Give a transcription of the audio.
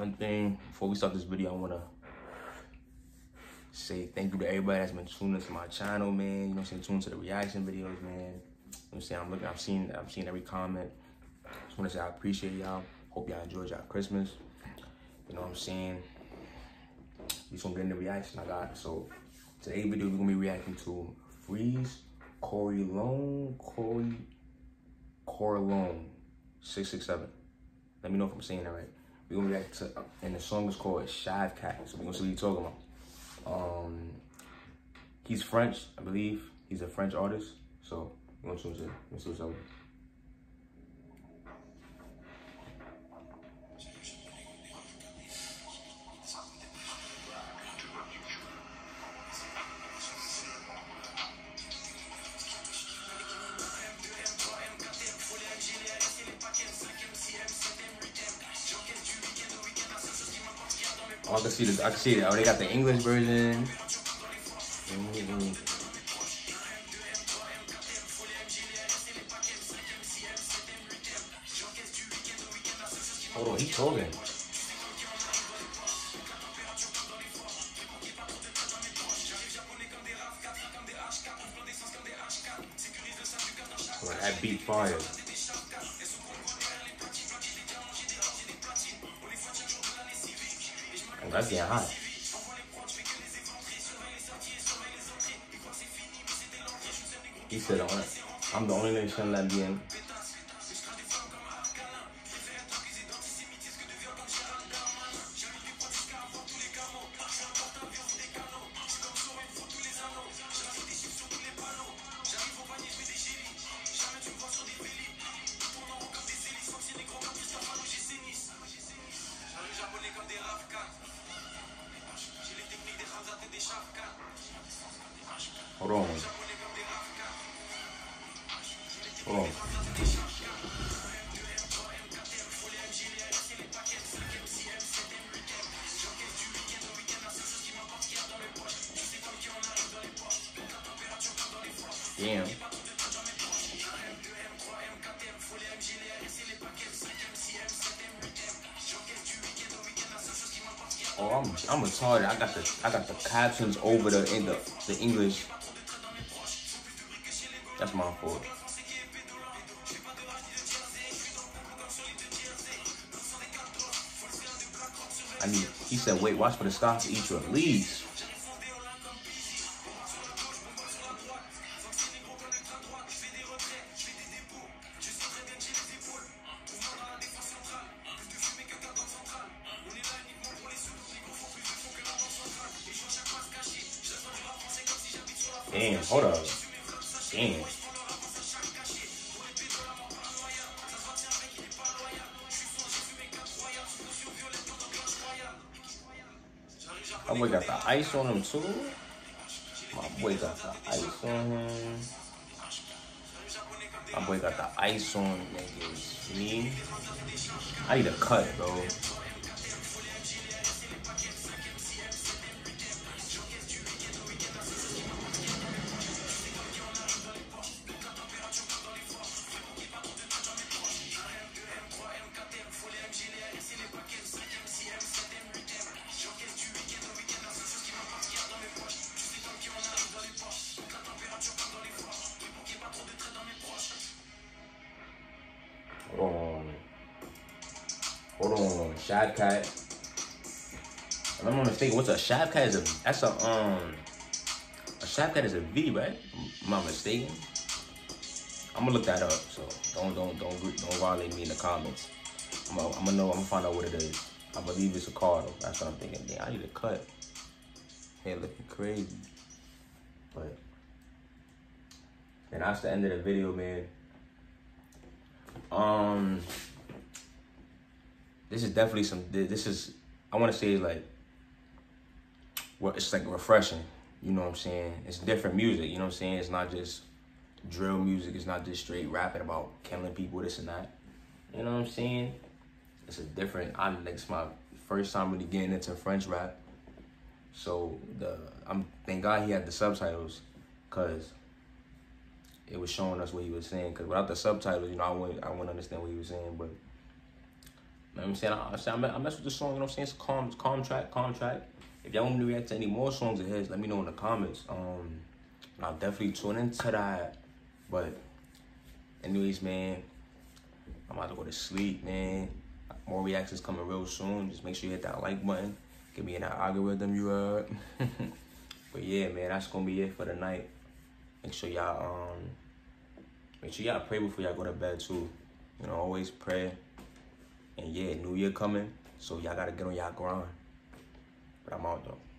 one thing before we start this video, I wanna say thank you to everybody that's been tuning to my channel, man. You know what I'm saying? Tuning to the reaction videos, man. You know I'm saying? I'm looking, I've seen, I've seen every comment. Just wanna say I appreciate y'all. Hope y'all enjoyed y'all Christmas. You know what I'm saying? We just gonna get into the reaction I got. So today's video we're gonna be reacting to Freeze Corey Lone Corey Corleone 667. Let me know if I'm saying that right. We're gonna react to and the song is called Shavkat. So we're gonna see what he's talking about. Um he's French, I believe. He's a French artist. So we're gonna see what's up. Oh, I can see this. I can see it. Oh, they got the English version. Mm-hmm. Hold on, he's talking. Oh, that beat fire. Oh, that's getting hot. He said, I'm the only nation that be Hold on. Hold on. Damn. Oh, I'm I'm retarded. I got the I got the captions over the in the the English. That's my fault. I need. He said, "Wait, watch for the stars to eat your leaves." Damn, hold up. Damn. My boy got the ice on him too. My boy got the ice on him. My boy got the ice on niggas. Me? I need a cut, bro. Shad. If I'm not mistaken, what's a shad is a that's a um a shad is a V, right? Am I mistaken? I'm gonna look that up, so don't don't don't don't violate me in the comments. I'm gonna, I'm gonna know. I'm gonna find out what it is. I believe it's a car though. That's what I'm thinking. Damn, I need a cut. Hey, looking crazy, but and that's the end of the video, man. Um, this is definitely some. This is I want to say like, well, it's like refreshing. You know what I'm saying? It's different music. You know what I'm saying? It's not just drill music. It's not just straight rapping about killing people, this and that. You know what I'm saying? It's a different. I like it's my first time really getting into French rap. So the I'm thank God he had the subtitles, cause it was showing us what he was saying. Cause without the subtitles, you know, I wouldn't I wouldn't understand what he was saying. But know what I'm saying? I, I, say, I, mess, I mess with the song, you know what I'm saying? It's calm, it's calm track, calm track. If y'all want me to react to any more songs of his, let me know in the comments. Um, I'll definitely tune into that. But, anyways, man, I'm about to go to sleep, man. More reactions coming real soon. Just make sure you hit that like button. Give me an algorithm you heard. but yeah, man, that's gonna be it for the night. Make sure y'all um make sure y'all pray before y'all go to bed too. You know, always pray. And yeah, New Year coming, so y'all gotta get on y'all grind. But I'm out though.